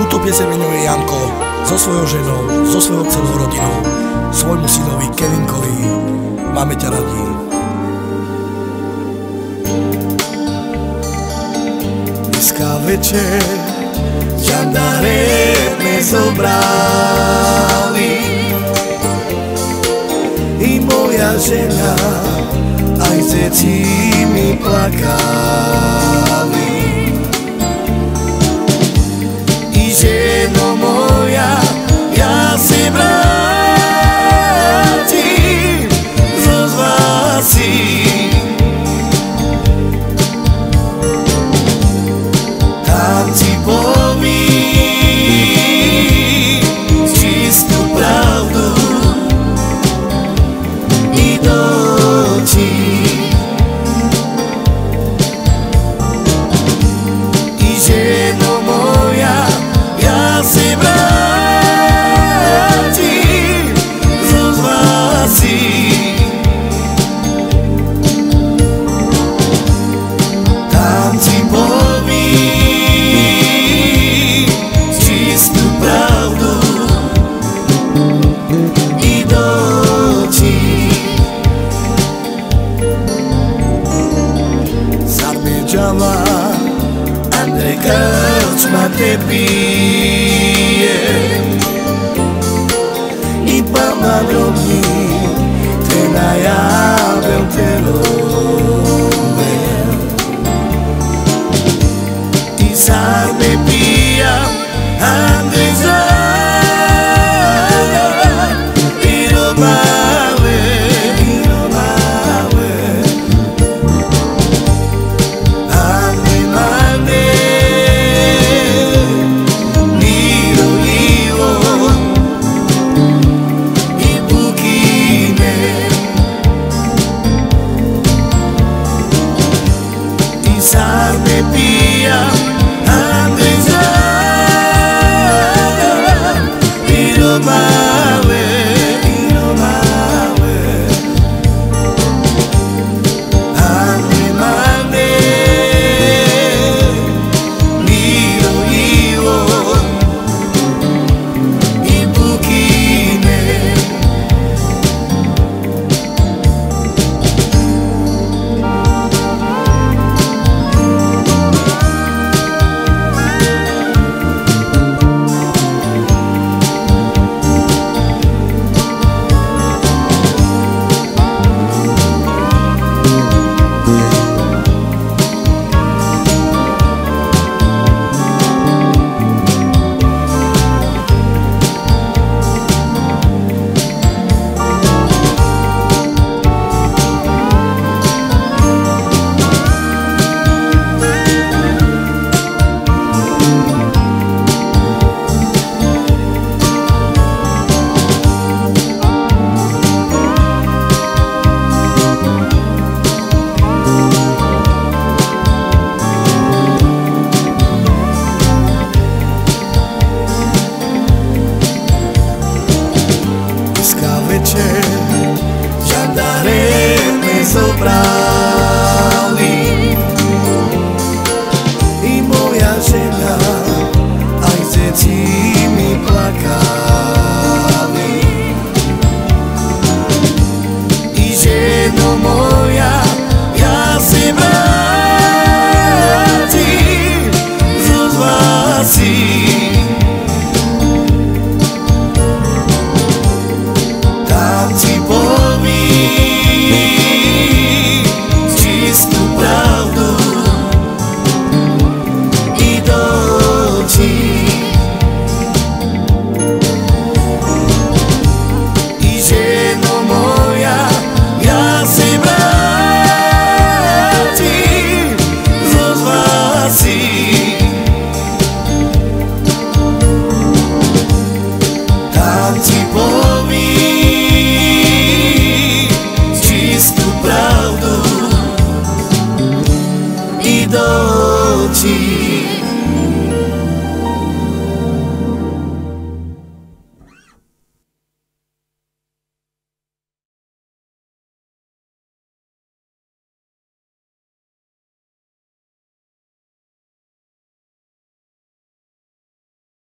Tuto pieseň venuje Janko so svojou ženou, so svojou celou rodinou, svojmu synovi Kevinkovi. Máme ťa radi. Dneska večer žandare me zobrali i moja žena aj deti mi plakali. be. de ti.